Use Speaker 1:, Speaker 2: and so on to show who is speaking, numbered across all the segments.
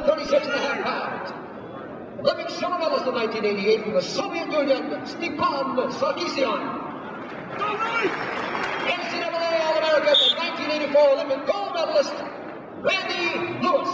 Speaker 1: 136 and a half pounds. Silver medalist in 1988 from the Soviet Union, Stepan Sarkissian. NCAA All-American and 1984 Olympic gold medalist, Randy Lewis.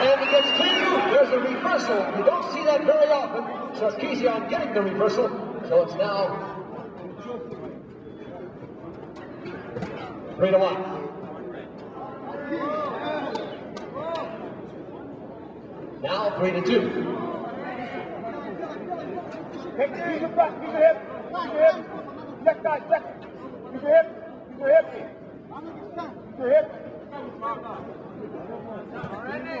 Speaker 1: And he gets two. There's a reversal. You don't see that very often. Sarkissian getting the reversal. So it's now three to one. Now three to two.
Speaker 2: Take the keep it back, keep your hip, keep your hip. Check that, check. Keep your hip, keep your hip. Your hip.
Speaker 1: Going to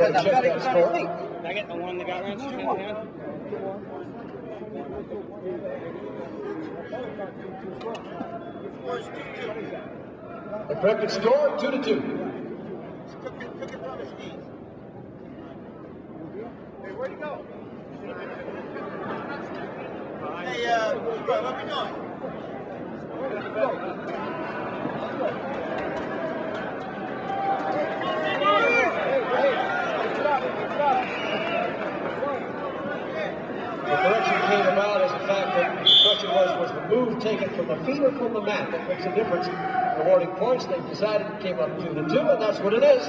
Speaker 1: check that score.
Speaker 3: Did I get the one that got ran straight the head?
Speaker 1: The corrected score, two to two.
Speaker 2: Hey, where'd he go? Hey, uh, bro, what we doing?
Speaker 1: The correction came about as the fact that the question was, was the move taken from the feet or from the mat? That makes a difference. in Awarding points, they decided it came up two to two, and that's what it is.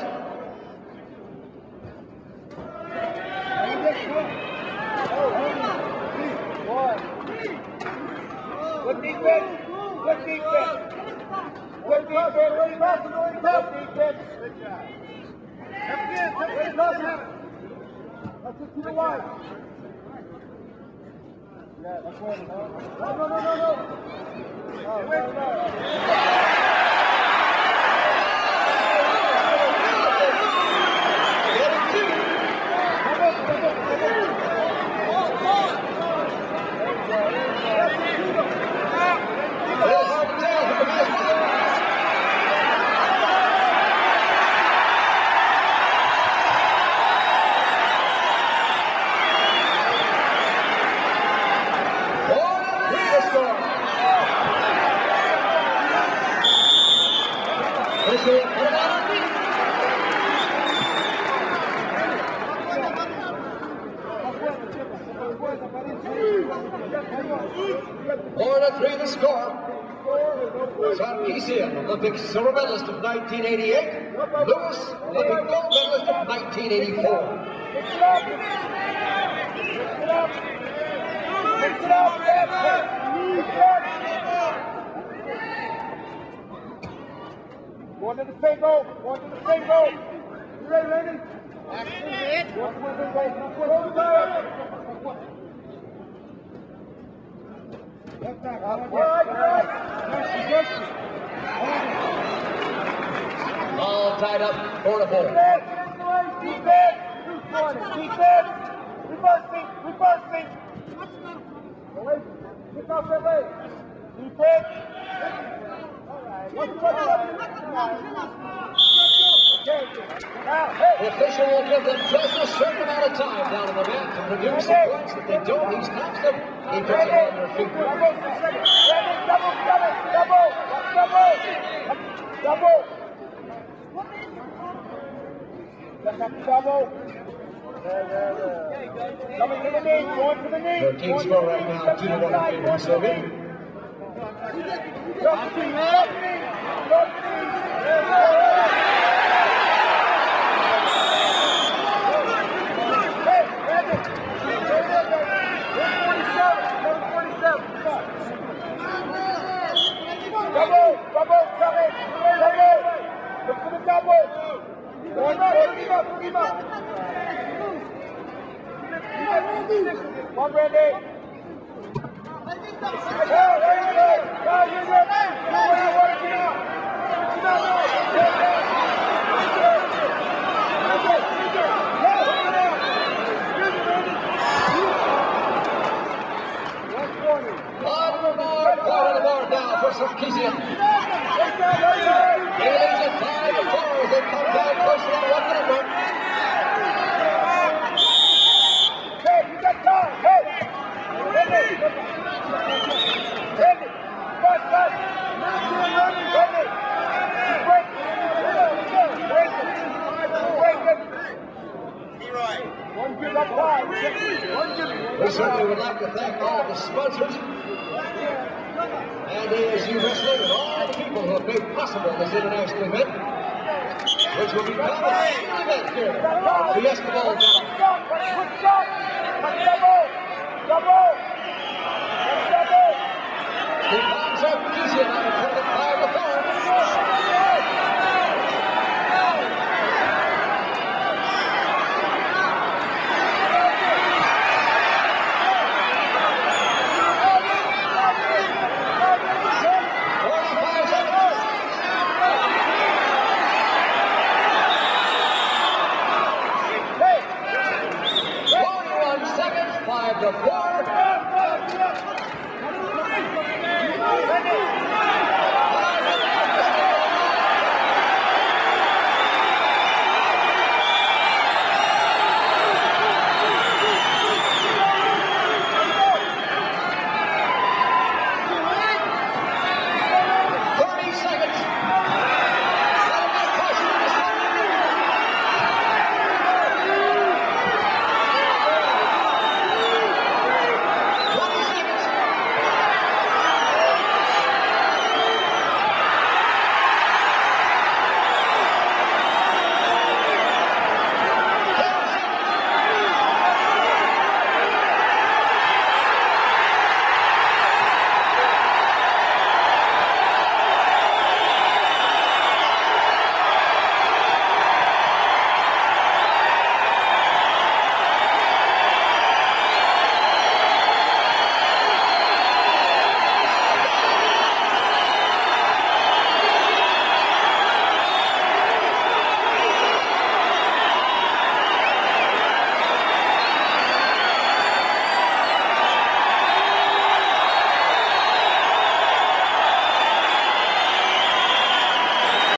Speaker 2: Good defense. Good defense. Good defense. Good defense. Good defense. Good job. Let's just keep it wide. Yeah, that's right. No, no, no, no, no. No, no, no.
Speaker 1: 3 the score. Sarkissian, Olympic silver medalist of 1988. Lewis, Olympic gold medalist of 1984.
Speaker 2: Pick it up, pick it up, pick it up, Going to the table, One to the table. You ready, ladies? Go to the table, go to the table.
Speaker 1: All tied up, to four.
Speaker 2: Defense. Defense. Reversing. Reversing. Kick off that way. Defense. All right. The
Speaker 1: The official will give them just a certain amount of time down on the mat to produce the points. If they don't, he stops them. He puts them on their feet.
Speaker 2: Double, double, double, double, double. Double. There. Coming to the knee, going to the knee.
Speaker 1: Team score right now, two to one in favor of.
Speaker 2: Drop the knee, drop the knee, drop the knee. There, there, there. Hey, Randy. There, there, there. 147, 147. Come on. Double, double, carré, double. Look for the double. Going up, look him up, look him up. One ready. Hey, there you go. Go, you ready? Go where you want to get out. Get out now. Get out. That's it. That's it. Go, get out. Use it, Randy. One corner.
Speaker 1: On the board, point of the board now for Sarkissian.
Speaker 2: Right side, right side.
Speaker 1: He leads it five to four as they come down close to that one minute mark.
Speaker 2: Hey, you got time. Hey. Randy. Randy. Front, front. Randy. Randy. Break. Break it. Break it. One give up time. One give
Speaker 1: We certainly would like to thank all the sponsors and ASU Wrestling and all the people who have made possible this international event, which will a major event here.
Speaker 2: Double. Double. Double.
Speaker 1: Here comes Sarkissian on the five